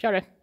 Kör det.